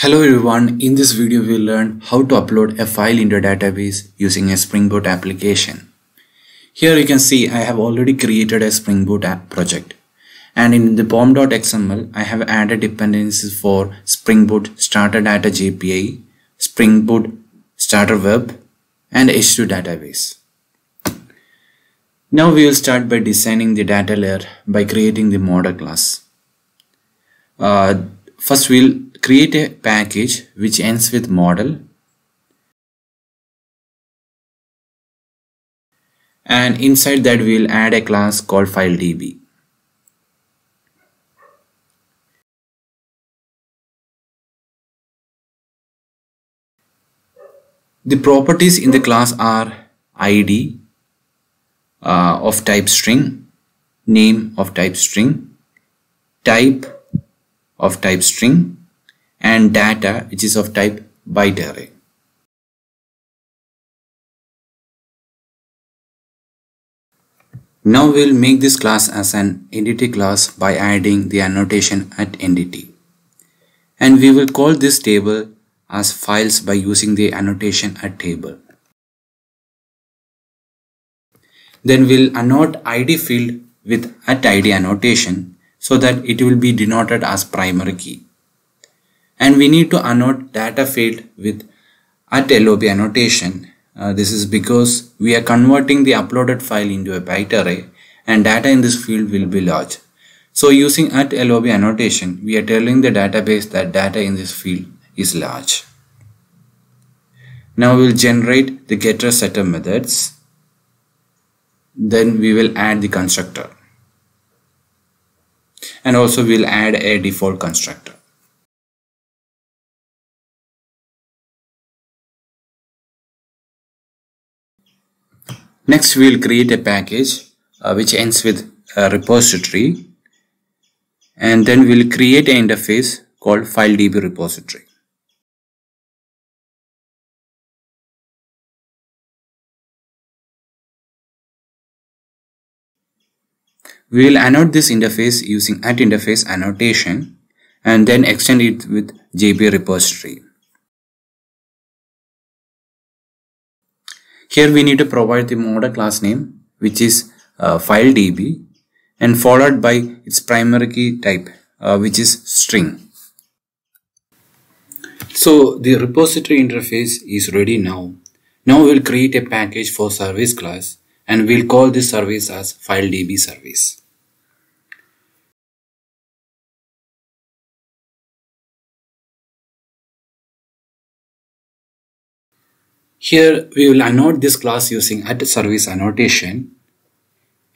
Hello everyone, in this video we'll learn how to upload a file into a database using a Spring Boot application. Here you can see I have already created a Spring Boot app project and in the pom.xml I have added dependencies for Spring Boot Starter Data JPA, Spring Boot Starter Web and H2 database. Now we will start by designing the data layer by creating the model class. Uh, first we'll create a package which ends with model and inside that we'll add a class called filedb. The properties in the class are id uh, of type string, name of type string, type of type string and data which is of type byte array. Now we'll make this class as an entity class by adding the annotation at entity. And we will call this table as files by using the annotation at table. Then we'll annotate id field with at id annotation so that it will be denoted as primary key. And we need to annotate data field with at LOB annotation. Uh, this is because we are converting the uploaded file into a byte array and data in this field will be large. So using at LOB annotation, we are telling the database that data in this field is large. Now we'll generate the getter setter methods. Then we will add the constructor and also we'll add a default constructor. Next we'll create a package uh, which ends with a repository and then we'll create an interface called FileDB repository. We will annotate this interface using at interface annotation and then extend it with JPA repository. Here we need to provide the model class name which is uh, FileDB and followed by its primary key type uh, which is string. So the repository interface is ready now. Now we'll create a package for service class and we'll call this service as FileDB service. Here we will annotate this class using at service annotation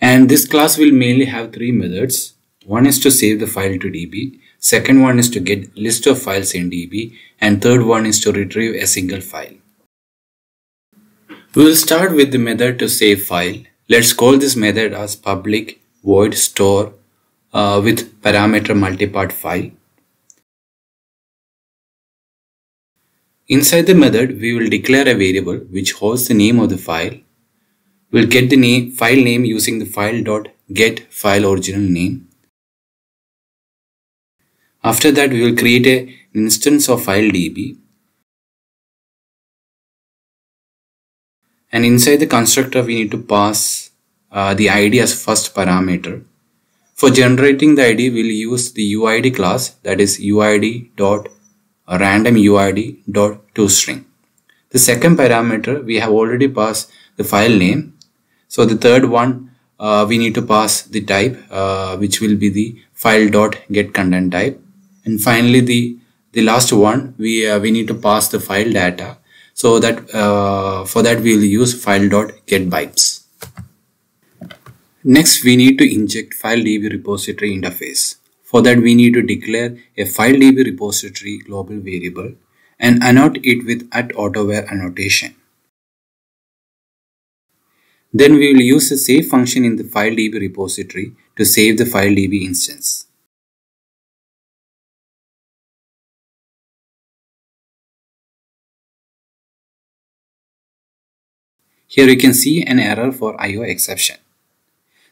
and this class will mainly have three methods. One is to save the file to DB, second one is to get list of files in DB and third one is to retrieve a single file. We will start with the method to save file. Let's call this method as public void store uh, with parameter multipart file. Inside the method, we will declare a variable which holds the name of the file. We'll get the name, file name using the file.get file original name. After that, we will create an instance of FileDB. And inside the constructor, we need to pass uh, the ID as first parameter. For generating the ID, we'll use the UID class that is UID dot random UID dot toString. The second parameter we have already passed the file name. So the third one uh, we need to pass the type uh, which will be the file dot get content type and finally the the last one we uh, we need to pass the file data so that uh, for that we will use file dot get bytes. Next we need to inject file DB repository interface. For that we need to declare a FileDB repository global variable and annotate it with at Autowired annotation. Then we will use the save function in the FileDB repository to save the FileDB instance. Here you can see an error for IO exception.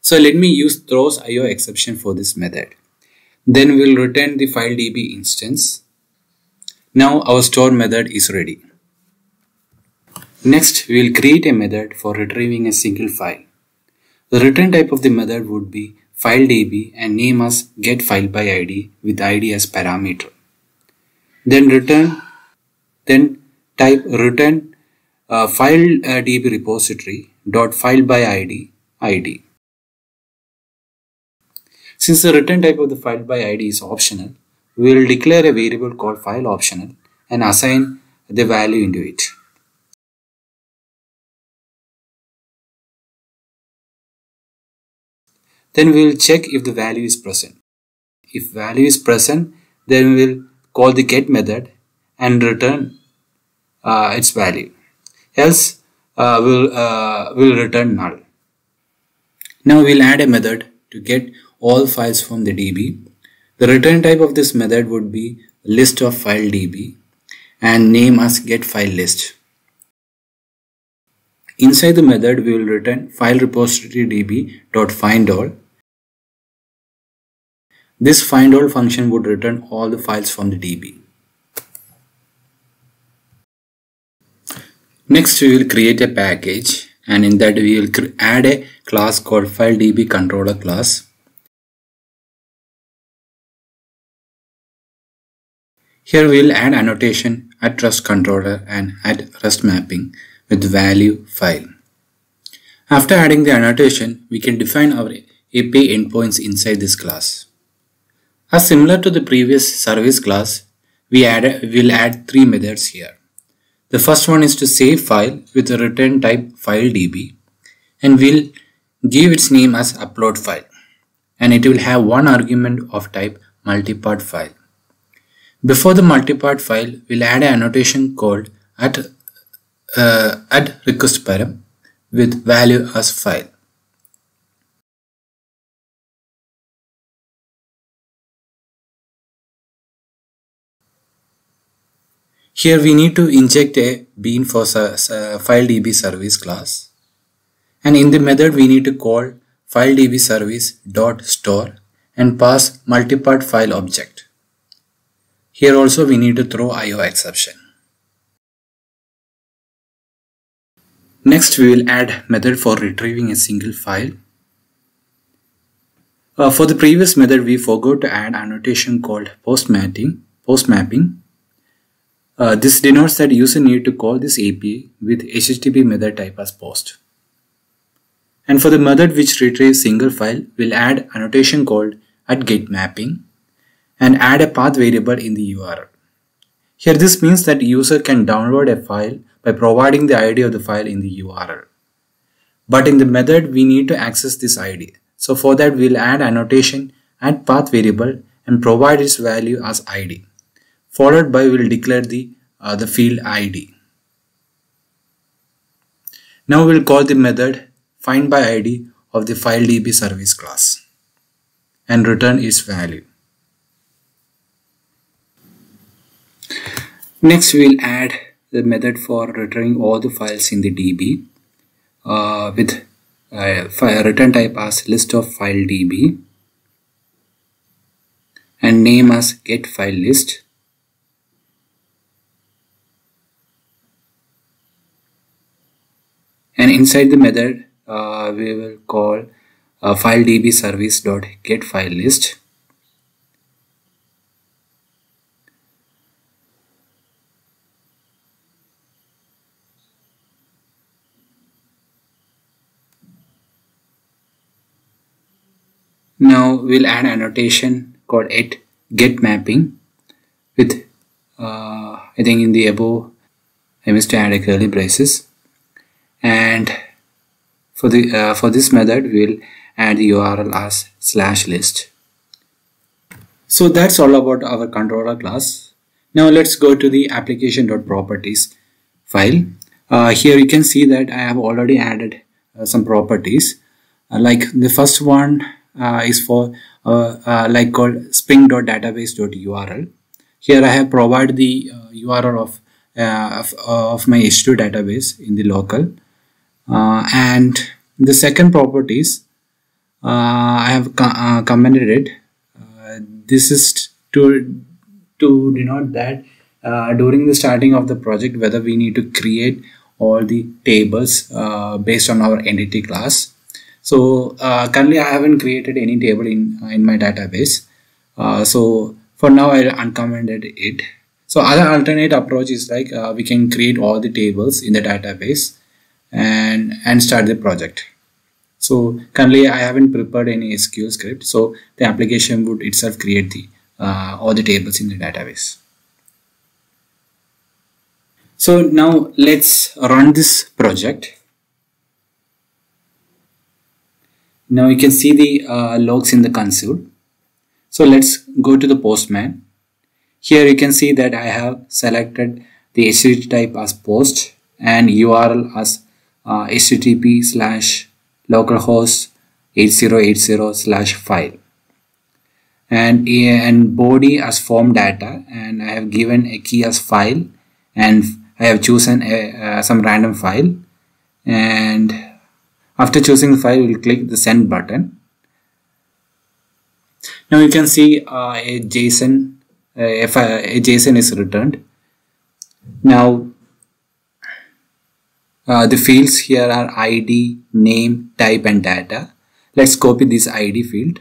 So let me use throws IO exception for this method. Then we'll return the file DB instance Now our store method is ready. Next, we will create a method for retrieving a single file. The return type of the method would be file DB and name as getFileById with id as parameter. Then return, then type return uh, file uh, db repository dot file by id id. Since the return type of the file by id is optional, we will declare a variable called file optional and assign the value into it. Then we will check if the value is present. If value is present, then we will call the get method and return uh, its value. Else uh, we'll, uh, we'll return null. Now we'll add a method to get all files from the DB. The return type of this method would be list of file DB and name as get file list. Inside the method we will return file repository db dot find all. This find all function would return all the files from the DB. Next we will create a package and in that we will add a class called file db controller class. Here we will add annotation at rest controller and add rest mapping with value file. After adding the annotation, we can define our API endpoints inside this class. As similar to the previous service class, we add, will add three methods here. The first one is to save file with the return type FileDB and we'll give its name as upload file and it will have one argument of type multipart file. Before the multipart file, we'll add an annotation called at uh, add request param with value as file. Here we need to inject a bean for file db service class. And in the method we need to call file db service dot store and pass multipart file object. Here also we need to throw IO exception. Next we will add method for retrieving a single file. Uh, for the previous method we forgot to add annotation called post mapping, post mapping uh, this denotes that user need to call this API with HTTP method type as post. And for the method which retrieves single file, we'll add annotation called at mapping and add a path variable in the URL. Here this means that user can download a file by providing the ID of the file in the URL. But in the method we need to access this ID. So for that we'll add annotation add path variable and provide its value as ID followed by we'll declare the, uh, the field ID. Now we'll call the method find by ID of the FileDB service class and return its value. Next we'll add the method for returning all the files in the DB uh, with uh, return type as list of file DB and name as get file list. And inside the method uh, we will call uh, file db service dot get file list now we'll add annotation called at get mapping with uh, I think in the above I must add a curly braces. And for the uh, for this method we'll add the url as slash list. So that's all about our controller class. Now let's go to the application.properties file. Uh, here you can see that I have already added uh, some properties. Uh, like the first one is for uh, like called spring.database.url here I have provided the URL of, of, of my H2 database in the local. Uh, and the second properties uh, I have co uh, commented it. This is to to denote that uh, during the starting of the project whether we need to create all the tables uh, based on our entity class so uh, currently I haven't created any table in in my database. Uh, so for now I uncommented it. So other alternate approach is like uh, we can create all the tables in the database and and start the project. So currently I haven't prepared any SQL script. So the application would itself create the uh, all the tables in the database. So now let's run this project now you can see the uh, logs in the console. So let's go to the postman. Here you can see that I have selected the HTTP type as post and URL as uh, http slash localhost 8080 slash file. And and body as form data and I have given a key as file and I have chosen a, uh, some random file. And after choosing the file we'll click the send button now you can see uh, a JSON uh, if a JSON is returned now uh, the fields here are ID, name, type and data. Let's copy this ID field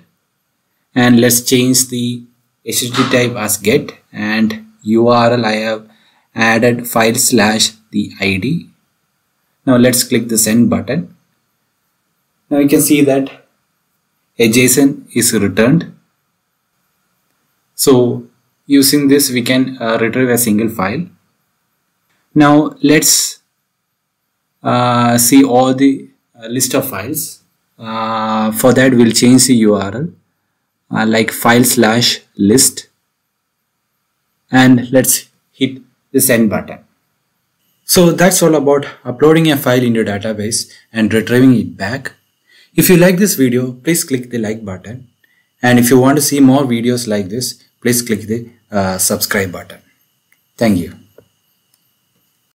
and let's change the HTTP type as get and URL I have added file slash the ID. Now let's click the send button. Now you can see that a JSON is returned. So using this we can uh, retrieve a single file. Now let's uh, see all the uh, list of files. Uh, for that we'll change the URL uh, like file slash list and let's hit the send button. So that's all about uploading a file in your database and retrieving it back. If you like this video, please click the like button. And if you want to see more videos like this, please click the uh, subscribe button. Thank you.